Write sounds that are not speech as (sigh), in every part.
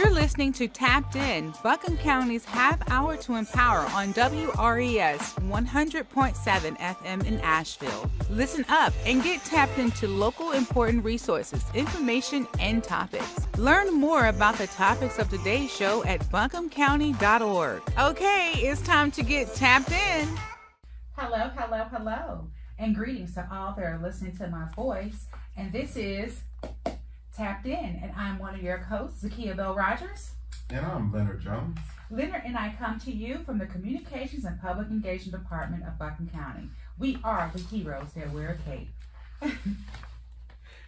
You're listening to Tapped In, Buncombe County's half hour to empower on WRES 100.7 FM in Asheville. Listen up and get tapped into local important resources, information, and topics. Learn more about the topics of today's show at buncombecounty.org. Okay, it's time to get tapped in. Hello, hello, hello, and greetings to all that are listening to my voice. And this is Tapped In, and I'm one of your hosts, Zakia Bell Rogers. And I'm Leonard Jones. Leonard and I come to you from the Communications and Public Engagement Department of Buncombe County. We are the heroes that wear a cape. (laughs)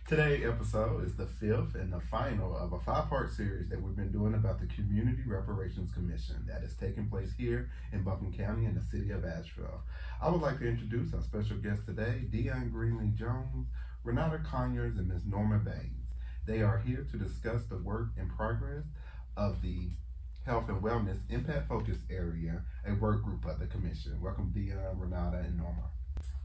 Today's episode is the fifth and the final of a five part series that we've been doing about the Community Reparations Commission that is taking place here in Buncombe County in the city of Asheville. I would like to introduce our special guests today, Dionne Greenlee Jones, Renata Conyers, and Ms. Norma Baynes. They are here to discuss the work and progress of the Health and Wellness Impact Focus Area, a work group of the Commission. Welcome, Dionne, Renata, and Norma.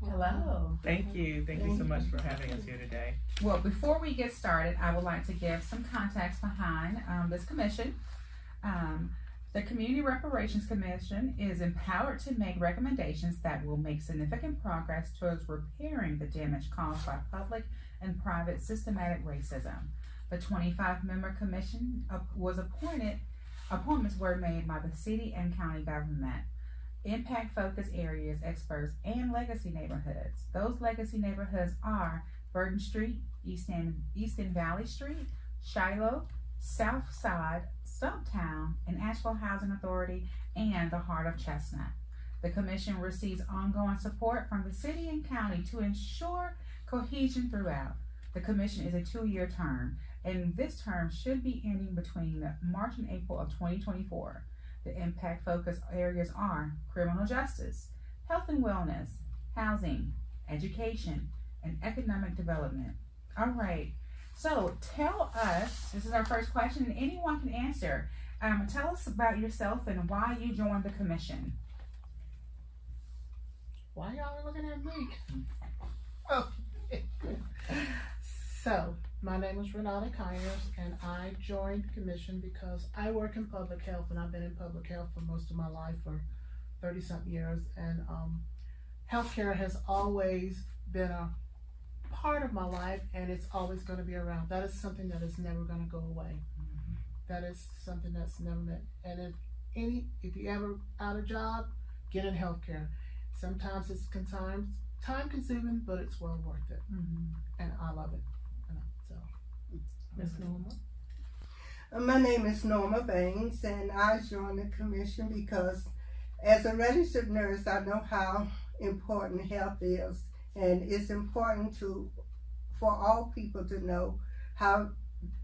Hello. Thank you. Thank you so much for having us here today. Well, before we get started, I would like to give some context behind um, this commission. Um, the Community Reparations Commission is empowered to make recommendations that will make significant progress towards repairing the damage caused by public and private systematic racism. The 25 member commission was appointed, appointments were made by the city and county government impact focus areas, experts, and legacy neighborhoods. Those legacy neighborhoods are Burton Street, East End, Easton Valley Street, Shiloh, South Side, Stumptown, and Asheville Housing Authority, and the heart of Chestnut. The Commission receives ongoing support from the city and county to ensure cohesion throughout. The Commission is a two year term, and this term should be ending between March and April of 2024. The impact focus areas are criminal justice, health and wellness, housing, education, and economic development. All right. So tell us, this is our first question, and anyone can answer. Um, tell us about yourself and why you joined the commission. Why y'all are looking at me? Oh. (laughs) so, my name is Renata Conyers, and I joined the commission because I work in public health, and I've been in public health for most of my life, for 30 something years. And um, healthcare has always been a part of my life, and it's always going to be around. That is something that is never going to go away. Mm-hmm. That is something that's never met. And if any, if you ever out of job, get in healthcare. Sometimes it's time time consuming, but it's well worth it, mm-hmm. and I love it. Ms. Norma? Uh, my name is Norma Baynes, and I joined the commission because as a registered nurse, I know how important health is, and it's important to for all people to know how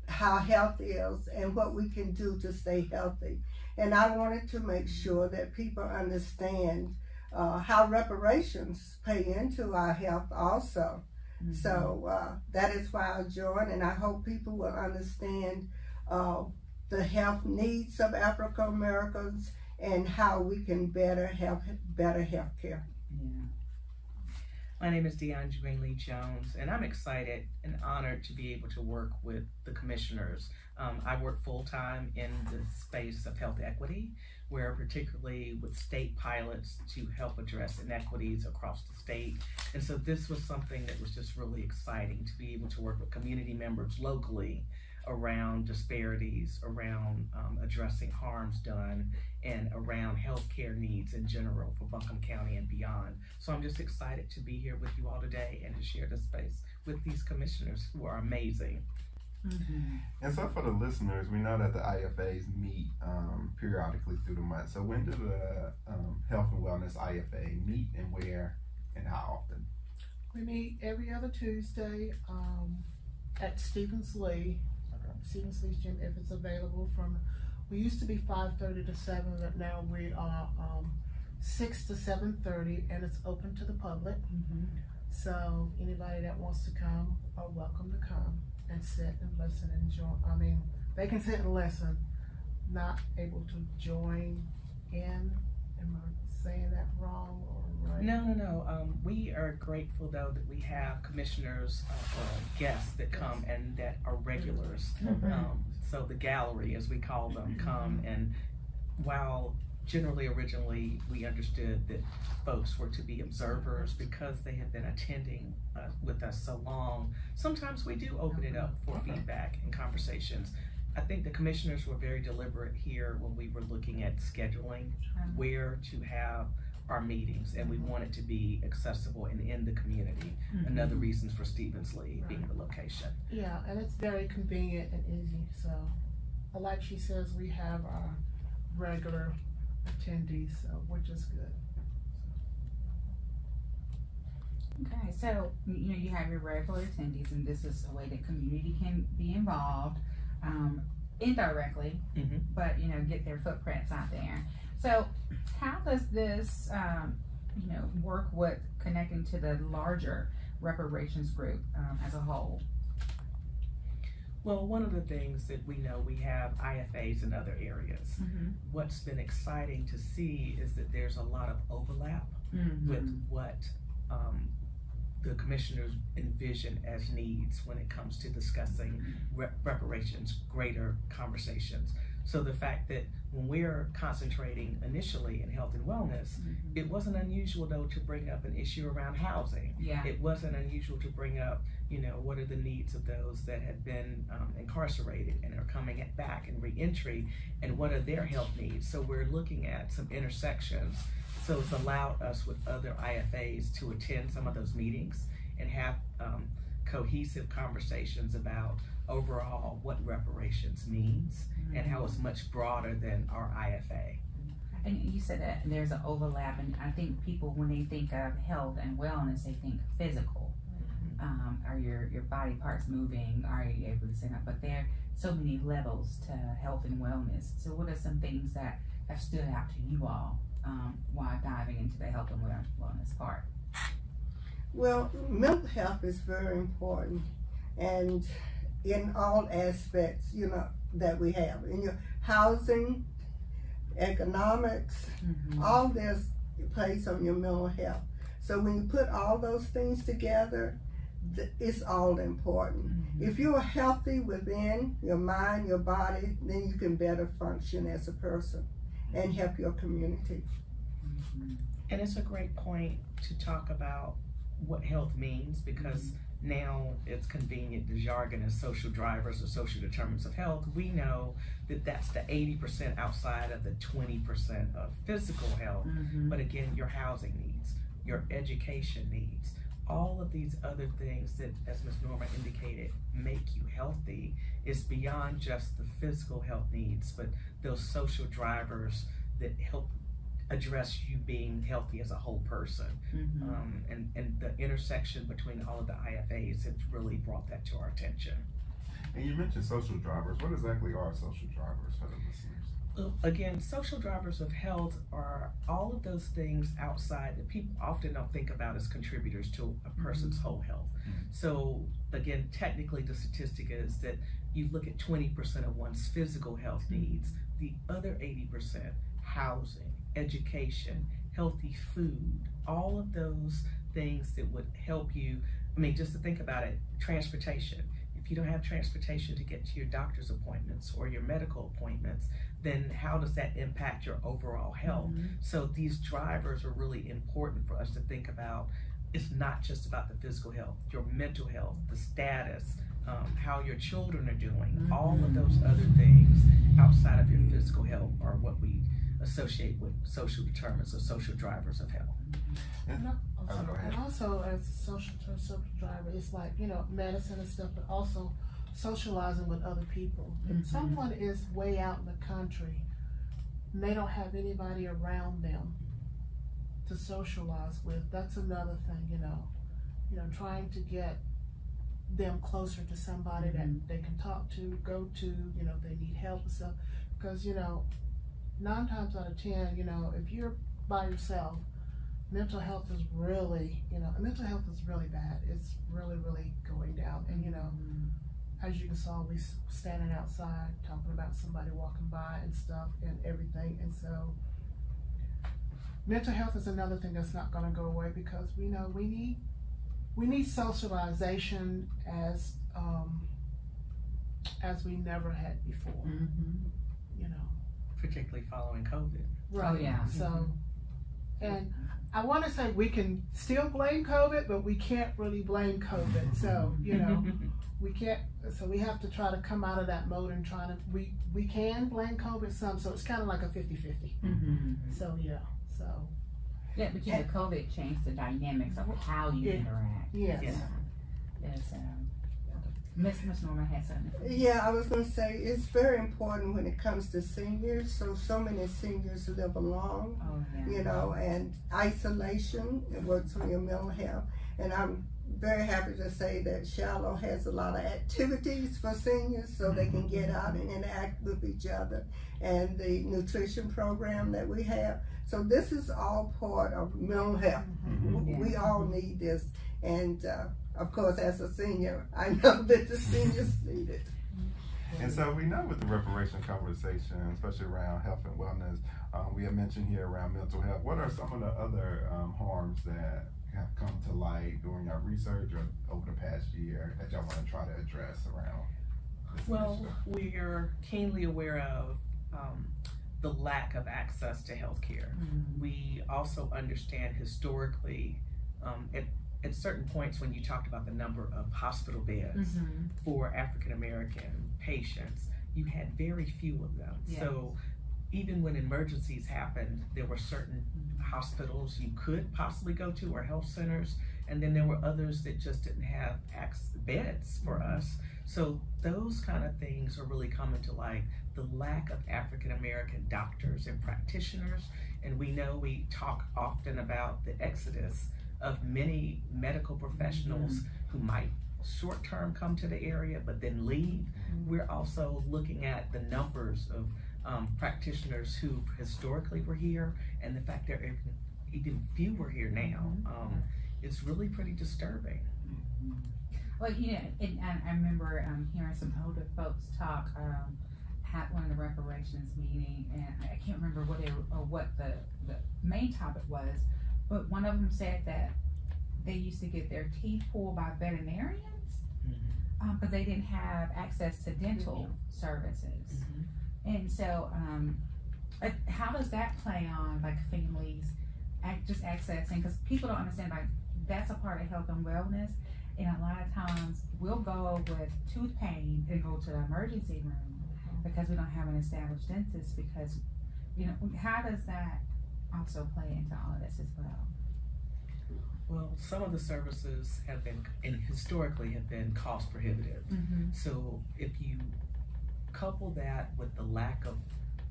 how health is and what we can do to stay healthy. And I wanted to make sure that people understand uh, how reparations pay into our health also. Mm-hmm. So uh, that is why I joined, and I hope people will understand uh, the health needs of African Americans and how we can better have better health care. Yeah. My name is Dionne Greenlee Jones, and I'm excited and honored to be able to work with the commissioners. Um, I work full time in the space of health equity, where particularly with state pilots to help address inequities across the state. And so this was something that was just really exciting to be able to work with community members locally around disparities, around um, addressing harms done, and around healthcare needs in general for Buncombe County and beyond. So I'm just excited to be here with you all today and to share this space with these commissioners who are amazing. Mm-hmm. And so, for the listeners, we know that the IFAs meet um, periodically through the month. So, when do the um, Health and Wellness IFA meet and where and how often? We meet every other Tuesday um, at Stephens-Lee, okay. Stephens-Lee's gym, if it's available. From we used to be five thirty to seven, but now we are um, six to seven thirty, and it's open to the public. Mm-hmm. So anybody that wants to come are welcome to come and sit and listen and join. I mean, they can sit and listen, not able to join in. Am I saying that wrong or right? No, no, no. Um, we are grateful though that we have commissioners uh, or guests that come and that are regulars. Mm-hmm. Um, so the gallery, as we call them, come and while generally originally we understood that folks were to be observers because they had been attending uh, with us so long. Sometimes we do open it up for feedback and conversations. I think the commissioners were very deliberate here when we were looking at scheduling where to have our meetings and we want it to be accessible and in the community. Another reason for Stephens-Lee being the location. Yeah, and it's very convenient and easy, so, like she says, we have our regular attendees, so, which is good. Okay, so, you know, you have your regular attendees and this is a way that community can be involved, um, indirectly, Mhm. but, you know, get their footprints out there. So, how does this, um, you know, work with connecting to the larger reparations group, um, as a whole? Well, one of the things that we know, we have IFAs in other areas. What's been exciting to see is that there's a lot of overlap Mm-hmm. with what um, the commissioners envision as needs when it comes to discussing rep- reparations, greater conversations. So the fact that when we're concentrating initially in health and wellness, Mm-hmm. it wasn't unusual though to bring up an issue around housing. Yeah, It wasn't unusual to bring up, you know, what are the needs of those that have been um, incarcerated and are coming at back and reentry, and what are their health needs? So we're looking at some intersections. So it's allowed us with other IFAs to attend some of those meetings and have um, cohesive conversations about overall what reparations means and how it's much broader than our IFA. And you said that there's an overlap, and I think people, when they think of health and wellness, they think physical. Um, are your, your body parts moving? Are you able to stand up? But there are so many levels to health and wellness. So, what are some things that have stood out to you all um, while diving into the health and wellness part? Well, mental health is very important, and in all aspects, you know, that we have in your housing, economics, mm-hmm. all this plays on your mental health. So when you put all those things together, th- it's all important. Mm-hmm. If you are healthy within your mind, your body, then you can better function as a person and help your community. Mm-hmm. And it's a great point to talk about what health means because now it's convenient. The jargon is social drivers or social determinants of health. We know that that's the 80% outside of the 20% of physical health. Mm-hmm. But again, your housing needs, your education needs, all of these other things that, as Ms. Norma indicated, make you healthy is beyond just the physical health needs, but those social drivers that help address you being healthy as a whole person. Mm-hmm. Um, and, and the intersection between all of the IFAs has really brought that to our attention. And you mentioned social drivers. What exactly are social drivers for the listeners? Again, social drivers of health are all of those things outside that people often don't think about as contributors to a person's whole health. So, again, technically, the statistic is that you look at 20% of one's physical health needs, the other 80% housing, education, healthy food, all of those things that would help you. I mean, just to think about it, transportation. If you don't have transportation to get to your doctor's appointments or your medical appointments, then how does that impact your overall health? So these drivers are really important for us to think about. It's not just about the physical health, your mental health, the status, um, how your children are doing, all of those other things outside of your physical health are what we associate with social determinants or social drivers of health. And, al- I'm Oh, sorry. go ahead. and also as a social ter- social driver, it's like you know medicine and stuff, but also socializing with other people. Mhm. If someone is way out in the country, and they don't have anybody around them to socialize with. That's another thing, you know. You know, trying to get them closer to somebody Mhm. that they can talk to, go to, you know, if they need help and stuff. Because, you know, nine times out of ten, you know, if you're by yourself, mental health is really, you know, mental health is really bad. It's really, really going down. And, you know, as you can saw, we standing outside talking about somebody walking by and stuff and everything. And so, mental health is another thing that's not going to go away because we know we need we need socialization as um, as we never had before. Mm-hmm. You know. Particularly following COVID. Right. Oh, yeah. So, and I want to say we can still blame COVID, but we can't really blame COVID. So, you know, (laughs) we can't. So we have to try to come out of that mode and try to. We we can blame COVID some. So it's kind of like a 50-50. Mm-hmm. So yeah. So Yeah, but you know, COVID changed the dynamics of how you Yeah. interact. yes. Yeah. Yes, um, Miss Miss Norma had something. Yeah, I was going to say it's very important when it comes to seniors. So, so many seniors live alone, Oh yeah. you know, and isolation it works on your mental health. And I'm very happy to say that Shiloh has a lot of activities for seniors so they can get out and interact with each other, and the nutrition program that we have. So, this is all part of mental health. Mhm. We all need this, and uh, of course, as a senior, I know (laughs) that the seniors need it. And so we know with the reparation conversation, especially around health and wellness, um, we have mentioned here around mental health. What are some of the other um, harms that have come to light during our research or over the past year that y'all want to try to address around? Well, initiative? we are keenly aware of um, the lack of access to healthcare. Mhm. We also understand historically, um, at, at certain points when you talked about the number of hospital beds Mhm. for African American patients, you had very few of them. Yes. So even when emergencies happened, there were certain hospitals you could possibly go to or health centers, and then there were others that just didn't have access beds for Mhm. us. So those kind of things are really coming to light. The lack of African American doctors and practitioners, and we know we talk often about the exodus of many medical professionals who might short term come to the area but then leave. We're also looking at the numbers of um, practitioners who historically were here and the fact are even, even fewer here now. Um, it's really pretty disturbing. Well, you know, and, I remember um, hearing some older folks talk um, at one of the reparations meeting, and I can't remember what it, or what the, the main topic was, but one of them said that they used to get their teeth pulled by veterinarians mm-hmm. um, because they didn't have access to dental mm-hmm. services. Mm-hmm. And so, um, uh, how does that play on like families just accessing? Because people don't understand like that's a part of health and wellness. And a lot of times we'll go with tooth pain and go to the emergency room because we don't have an established dentist. Because you know, how does that also play into all of this as well? Well, some of the services have been, and historically have been cost prohibitive. Mm-hmm. So if you couple that with the lack of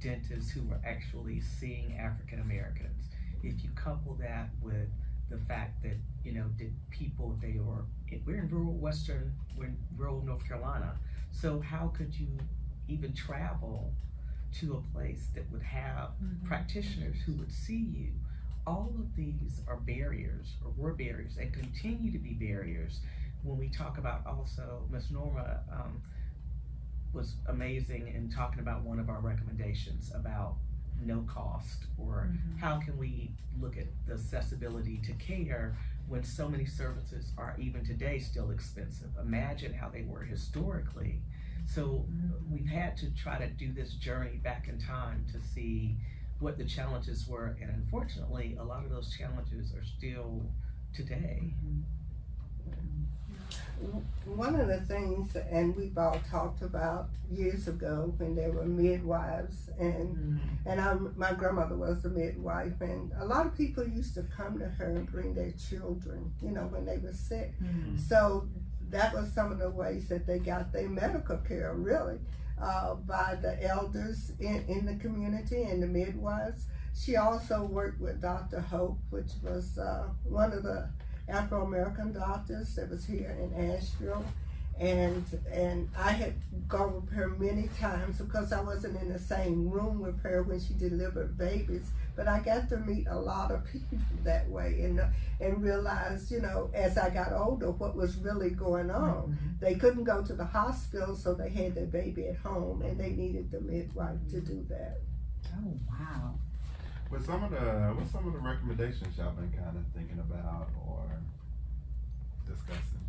dentists who are actually seeing African Americans, if you couple that with the fact that you know that people they are we're in rural western we're in rural North Carolina, so how could you even travel to a place that would have practitioners who would see you? All of these are barriers or were barriers and continue to be barriers when we talk about also Ms. Norma um, was amazing in talking about one of our recommendations about no cost or Mhm. how can we look at the accessibility to care when so many services are even today still expensive imagine how they were historically so we've had to try to do this journey back in time to see what the challenges were and unfortunately a lot of those challenges are still today One of the things, and we've all talked about years ago when there were midwives, and and I, my grandmother was a midwife, and a lot of people used to come to her and bring their children, you know, when they were sick. Mm-hmm. So that was some of the ways that they got their medical care, really, uh, by the elders in, in the community and the midwives. She also worked with Dr. Hope, which was uh, one of the Afro American doctors that was here in Asheville. And and I had gone with her many times because I wasn't in the same room with her when she delivered babies. But I got to meet a lot of people that way and and realized, you know, as I got older, what was really going on. They couldn't go to the hospital, so they had their baby at home, and they needed the midwife to do that. Oh wow. With some of the, what's some of the recommendations y'all been kind of thinking about or discussing?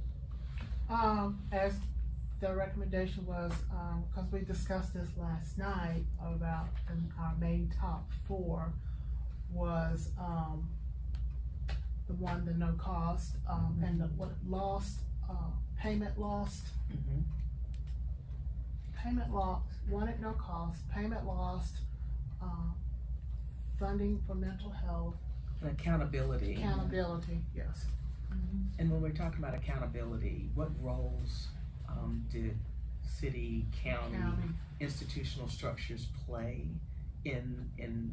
Um, as the recommendation was, um, cause we discussed this last night about, and our main top four was, um, the one, the no cost, um, and the, what, lost, uh, payment lost, Mm-hmm. payment lost, one at no cost, payment lost, uh, funding for mental health, And accountability. accountability, yes. And when we're talking about accountability, what roles um, did city, county, County. institutional structures play in in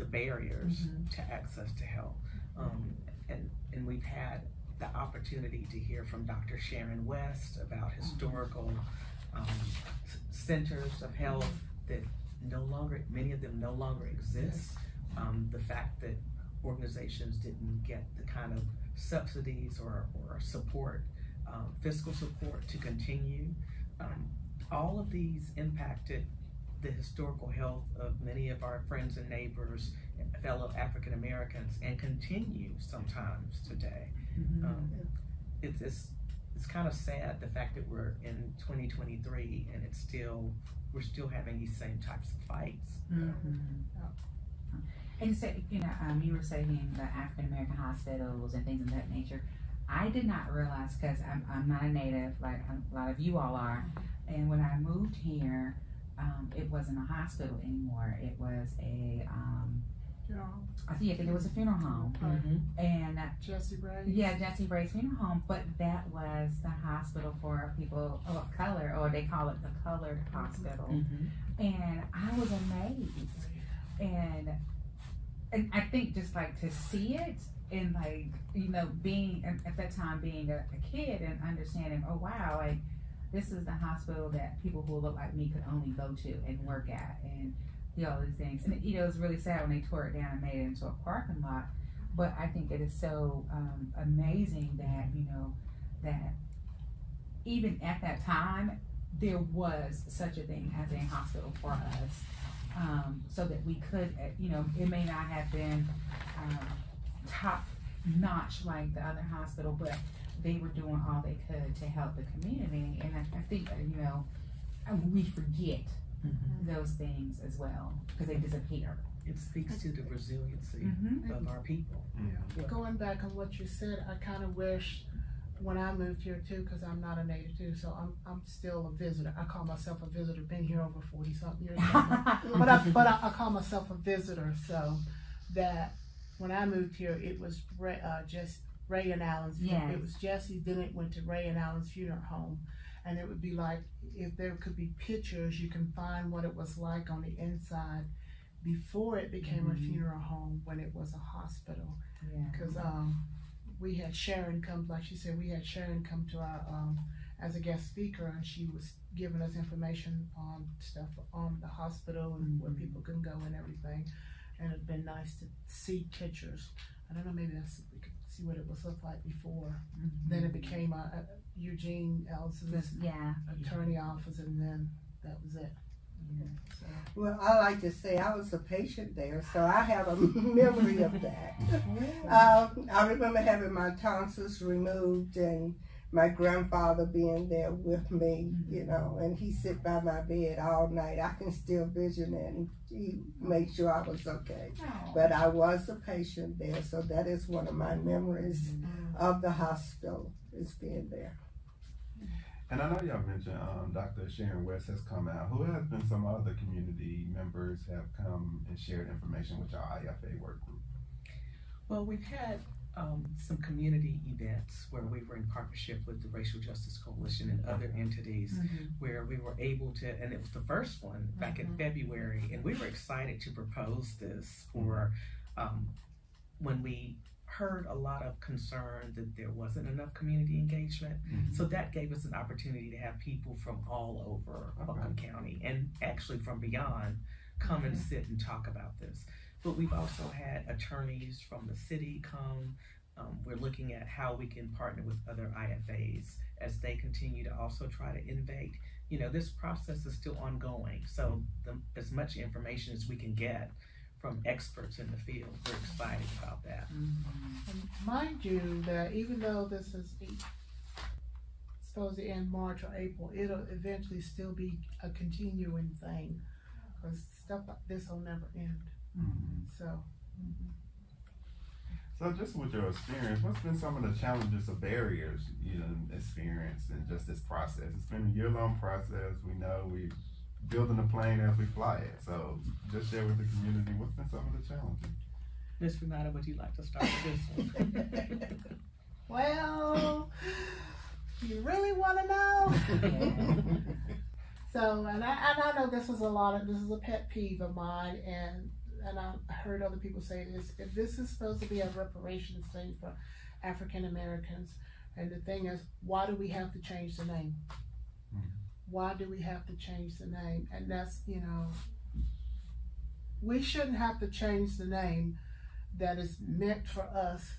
the barriers to access to help? Um, and and we've had the opportunity to hear from Dr. Sharon West about historical um, centers of health that no longer, many of them no longer exist. Um, the fact that organizations didn't get the kind of subsidies or, or support, um, fiscal support to continue. Um, all of these impacted the historical health of many of our friends and neighbors, fellow African Americans, and continue sometimes today. Um, it's, it's, it's kind of sad the fact that we're in 2023 and it's still, we're still having these same types of fights. And so, you know, um, you were saying the African American hospitals and things of that nature. I did not realize because I'm, I'm not a native like a lot of you all are. And when I moved here, um, it wasn't a hospital anymore. It was a, um, You know, I think it was a funeral home. And uh, Jesse Ray. yeah, Jesse Bray's funeral home, but that was the hospital for people of color, or they call it the colored hospital. And I was amazed. And and I think just like to see it and like, you know, being at at that time being a, a kid and understanding, oh wow, like this is the hospital that people who look like me could only go to and work at and do all these things. And you know, it was really sad when they tore it down and made it into a parking lot. But I think it is so um, amazing that, you know, that even at that time there was such a thing as a hospital for us um, so that we could, uh, you know, it may not have been um, top notch like the other hospital, but they were doing all they could to help the community. And I, I think, uh, you know, we forget those things as well because they disappear. It speaks to the resiliency Mm-hmm. of our people. Yeah. Going back on what you said, I kind of wish when I moved here too, because I'm not a native too, so I'm I'm still a visitor. I call myself a visitor. Been here over forty something years, (laughs) but I but I, I call myself a visitor. So that when I moved here, it was Ray, uh, just Ray and Allen's. fu- Yes. It was Jesse. Then it went to Ray and Allen's funeral home, and it would be like if there could be pictures, you can find what it was like on the inside before it became a funeral home when it was a hospital yeah. because um, we had Sharon come, like she said, we had Sharon come to our um, as a guest speaker, and she was giving us information on stuff on the hospital and where people can go and everything. And it'd been nice to see pictures. I don't know, maybe that's see what it was look like before. Mm-hmm. Then it became a, a Eugene Ellison's yeah. attorney office, and then that was it. So, Well, I like to say I was a patient there, so I have a (laughs) memory of that. (laughs) Um, I remember having my tonsils removed and my grandfather being there with me, you know, and he sit by my bed all night. I can still vision it and he made sure I was okay. Oh. But I was a patient there, so that is one of my memories of the hospital is being there. And I know y'all mentioned um, Dr. Sharon West has come out. Who has been some other community members have come and shared information with our IFA work group? Well, we've had um, some community events where we were in partnership with the Racial Justice Coalition and other entities where we were able to, and it was the first one back in February, and we were excited to propose this for um, when we heard a lot of concern that there wasn't enough community engagement. Mhm. So that gave us an opportunity to have people from all over Buncombe County and actually from beyond come and sit and talk about this. But we've also had attorneys from the city come. Um, we're looking at how we can partner with other IFAs as they continue to also try to innovate. You know, this process is still ongoing, so the, as much information as we can get from experts in the field, we're excited about that. And mind you, that even though this is supposed to end March or April. It'll eventually still be a continuing thing, because stuff like this will never end. Mhm. So. So, just with your experience, what's been some of the challenges or barriers you know experienced in just this process? It's been a year long process. We know we're building a plane as we fly it. So, just share with the community what's been some of the challenges. Miss Renata, would you like to start with this one? (laughs) Well, you really want to know? (laughs) so, and I, and I know this is a lot of this is a pet peeve of mine, and and I heard other people say this. If this is supposed to be a reparations thing for African Americans, and the thing is, why do we have to change the name? Mhm. Why do we have to change the name? And that's you know, we shouldn't have to change the name that is meant for us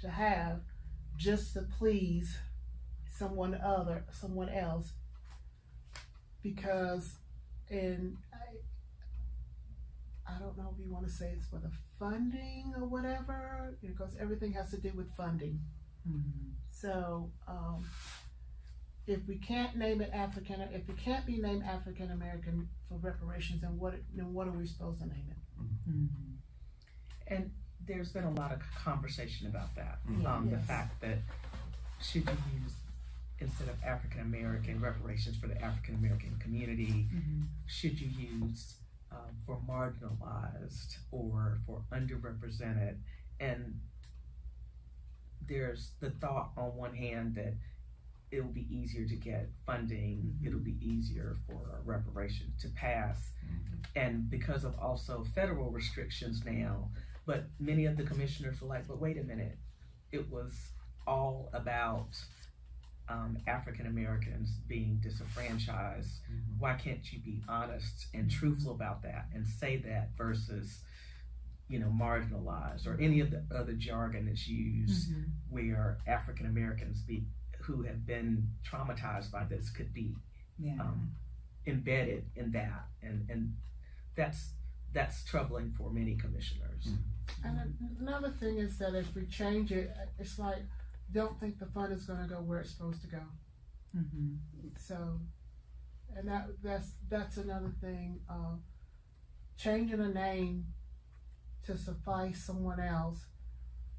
to have just to please someone other someone else because in I, don't know if you want to say it's for the funding or whatever because everything has to do with funding Mm-hmm. so um, if we can't name it African if it can't be named African American for reparations then what then what are we supposed to name it Mm-hmm. There's been a lot of conversation about that. Mhm. Um, the fact that should you use instead of African American reparations for the African American community, Mm-hmm. should you use um, for marginalized or for underrepresented? And there's the thought on one hand that it'll be easier to get funding, Mhm. it'll be easier for reparation to pass, Mhm. and because of also federal restrictions now. But many of the commissioners were like, but wait a minute, it was all about um, African Americans being disenfranchised. Mhm. Why can't you be honest and truthful about that and say that versus, you know, marginalized or any of the other jargon that's used Mm-hmm. where African Americans be who have been traumatized by this could be Yeah. um, embedded in that, and and that's that's troubling for many commissioners. And another thing is that if we change it, it's like, don't think the fund is gonna go where it's supposed to go. Mm-hmm. So, and that, that's, that's another thing, uh, changing a name to suffice someone else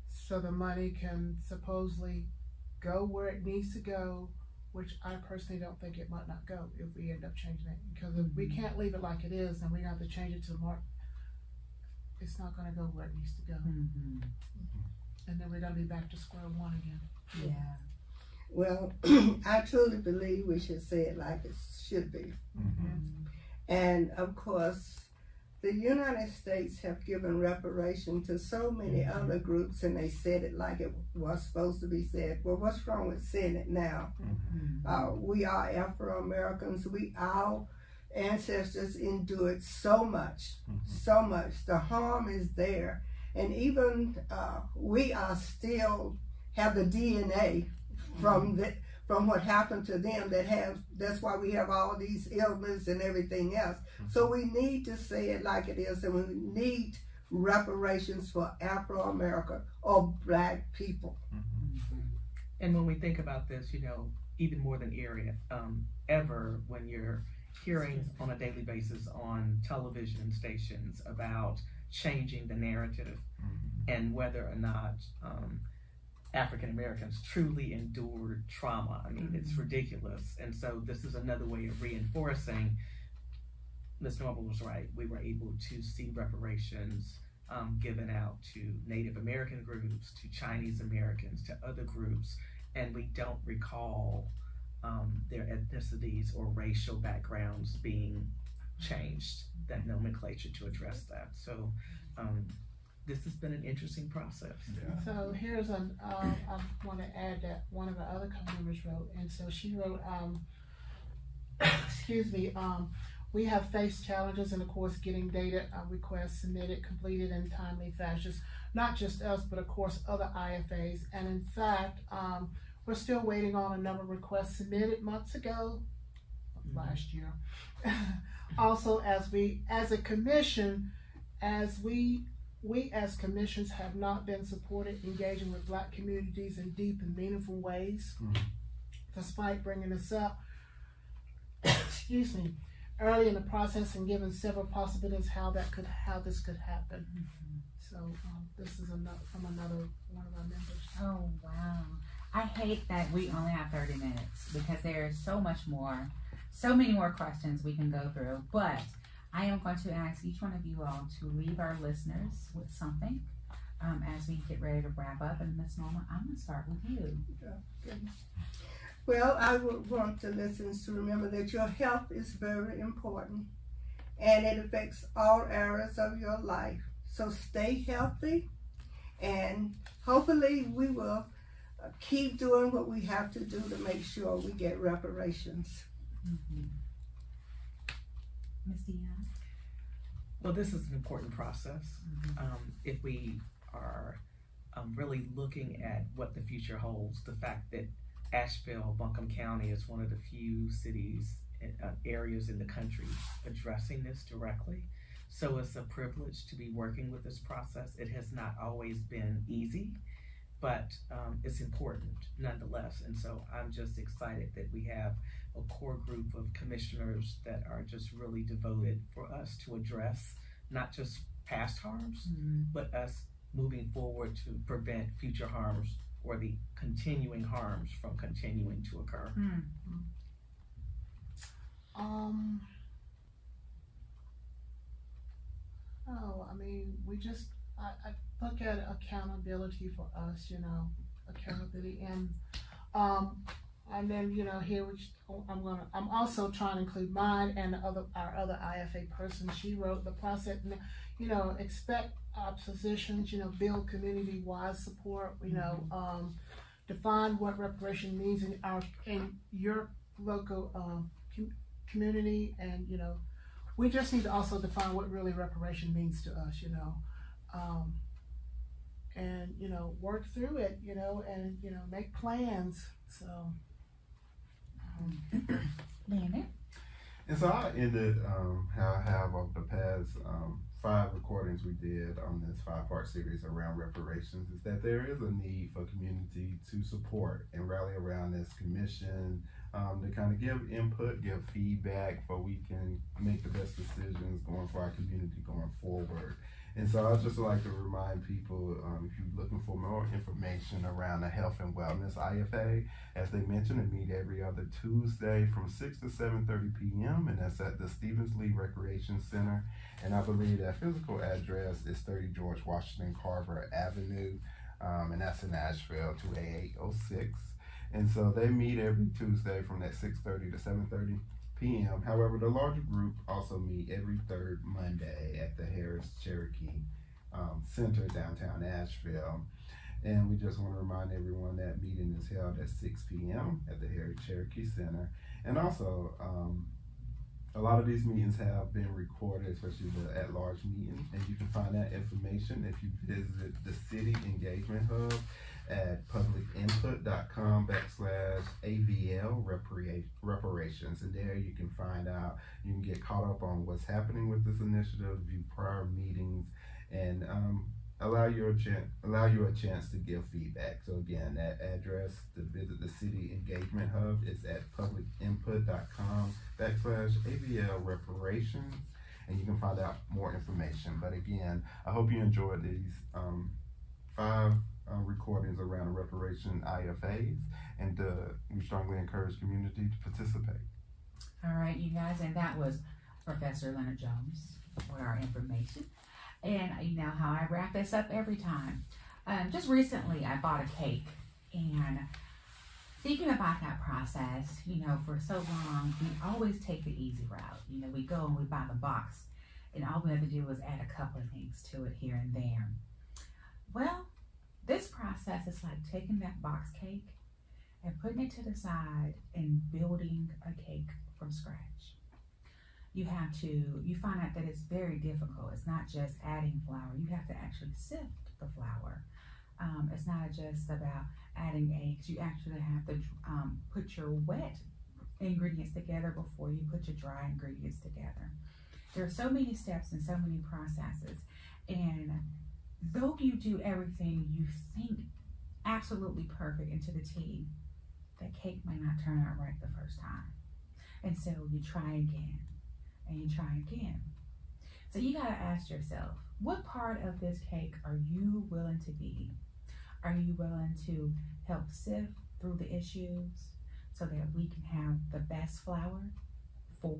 so the money can supposedly go where it needs to go, which I personally don't think it might not go if we end up changing it. Because if we can't leave it like it is and we have to change it to mark, it's not gonna go where it needs to go. Mm-hmm. And then we're gonna be back to square one again. Yeah. Well, (clears throat) I truly believe we should say it like it should be. Mhm. And of course, the United States have given reparation to so many other groups and they said it like it was supposed to be said. Well, what's wrong with saying it now? Mm-hmm. Uh, we are Afro Americans. We our ancestors endured so much, Mhm. so much. The harm is there, and even uh, we are still have the DNA from the from what happened to them. That have that's why we have all these illness and everything else. So we need to say it like it is, and we need reparations for Afro America or Black people. Mhm. And when we think about this, you know, even more than area um, ever, when you're hearing on a daily basis on television stations about changing the narrative Mhm. and whether or not um, African Americans truly endured trauma. I mean, it's ridiculous. And so this is another way of reinforcing. Ms. Norma was right. We were able to see reparations um, given out to Native American groups, to Chinese Americans, to other groups, and we don't recall um, their ethnicities or racial backgrounds being changed. That nomenclature to address that. So. Um, this has been an interesting process. Yeah. So here's an, um, I want to add that one of the other co members wrote, and so she wrote, um, (coughs) excuse me, um, we have faced challenges and of course getting data uh, requests submitted, completed in timely fashions, not just us, but of course other IFAs. And in fact, um, we're still waiting on a number of requests submitted months ago, last year. (laughs) also, as we, as a commission, as we we as commissions have not been supported engaging with black communities in deep and meaningful ways Mhm. despite bringing this up, (coughs) excuse me, early in the process and giving several possibilities how that could, how this could happen. So um, this is another from another one of our members. Oh wow. I hate that we only have 30 minutes because there's so much more, so many more questions we can go through. But I am going to ask each one of you all to leave our listeners with something um, as we get ready to wrap up. And Miss Norma, I'm going to start with you. Well, I would want the listeners to remember that your health is very important and it affects all areas of your life. So stay healthy and hopefully we will uh, keep doing what we have to do to make sure we get reparations. Miss Dionne? Well, this is an important process. Mm-hmm. Um, if we are um, really looking at what the future holds, the fact that Asheville, Buncombe County is one of the few cities, uh, areas in the country addressing this directly. So it's a privilege to be working with this process. It has not always been easy, but um, it's important nonetheless. And so I'm just excited that we have a core group of commissioners that are just really devoted for us to address not just past harms, Mm-hmm. but us moving forward to prevent future harms or the continuing harms from continuing to occur. Mm-hmm. Um. Oh, I mean, we just I, I look at accountability for us, you know, accountability, and um, and then you know here which I'm gonna I'm also trying to include mine and the other our other IFA person. She wrote the process, you know, expect oppositions, you know, build community wide support, you know, um, define what reparation means in our in your local um, com- community, and you know, we just need to also define what really reparation means to us, you know, um, and you know, work through it, you know, and you know, make plans. So. (clears throat) Leonard? And so I ended um, how I have over the past um, five recordings we did on this five part series around reparations is that there is a need for community to support and rally around this commission um, to kind of give input, give feedback, so we can make the best decisions going for our community going forward. And so I'd just like to remind people um, if you're looking for more information around the health and wellness IFA, as they mentioned, it meet every other Tuesday from 6 to 7.30 p.m. and that's at the Stephens-Lee Recreation Center. And I believe that physical address is 30 George Washington Carver Avenue, um, and that's in Asheville, 28806. And so they meet every Tuesday from that 6.30 to 7.30 p.m. However, the larger group also meet every third Monday at the Harrah's Cherokee um, Center downtown Asheville. And we just want to remind everyone that meeting is held at 6 p.m. at the Harrah's Cherokee Center. And also, um, a lot of these meetings have been recorded, especially the at-large meeting, and you can find that information if you visit the City Engagement Hub at publicinput.com backslash AVL reparations. And there you can find out, you can get caught up on what's happening with this initiative, view prior meetings, and um, allow your chance allow you a chance to give feedback. So again, that address to visit the City Engagement Hub is at publicinput.com backslash AVL reparations. And you can find out more information. But again, I hope you enjoyed these um, five uh, recordings around reparation IFAs, and uh, we strongly encourage community to participate. All right, you guys, and that was Professor Leonard Jones with our information. And you know how I wrap this up every time. Um, just recently, I bought a cake, and thinking about that process, you know, for so long, we always take the easy route. You know, we go and we buy the box, and all we have to do is add a couple of things to it here and there. Well, this process is like taking that box cake and putting it to the side and building a cake from scratch. You have to, you find out that it's very difficult. It's not just adding flour, you have to actually sift the flour. Um, it's not just about adding eggs, you actually have to um, put your wet ingredients together before you put your dry ingredients together. There are so many steps and so many processes. And though you do everything you think absolutely perfect into the T, that cake may not turn out right the first time. And so you try again and you try again. So you got to ask yourself, what part of this cake are you willing to be? Are you willing to help sift through the issues so that we can have the best flour for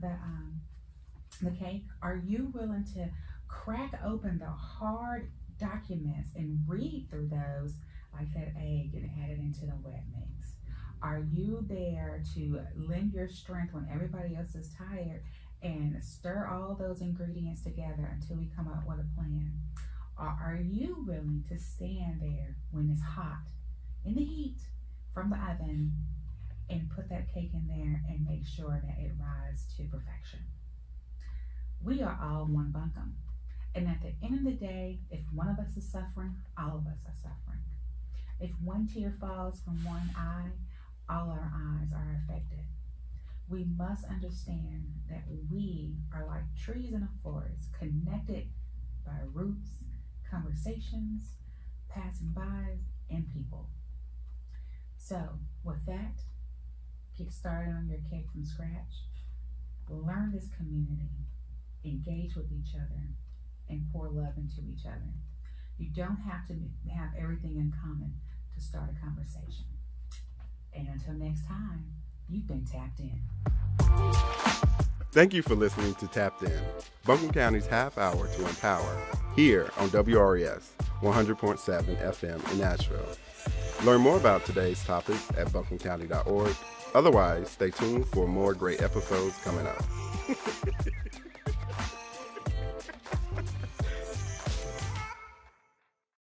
the um, the cake? Are you willing to crack open the hard documents and read through those like that egg and add it into the wet mix? Are you there to lend your strength when everybody else is tired and stir all those ingredients together until we come up with a plan? Or are you willing to stand there when it's hot in the heat from the oven and put that cake in there and make sure that it rises to perfection? We are all one Buncombe. And at the end of the day, if one of us is suffering, all of us are suffering. If one tear falls from one eye, all our eyes are affected. We must understand that we are like trees in a forest, connected by roots, conversations, passing by, and people. So, with that, get started on your cake from scratch. Learn this community, engage with each other, and pour love into each other. You don't have to have everything in common to start a conversation. And until next time, you've been tapped in. Thank you for listening to Tapped In, Buncombe County's half hour to empower, here on WRES 100.7 FM in Asheville. Learn more about today's topics at buncombecounty.org. Otherwise, stay tuned for more great episodes coming up. (laughs)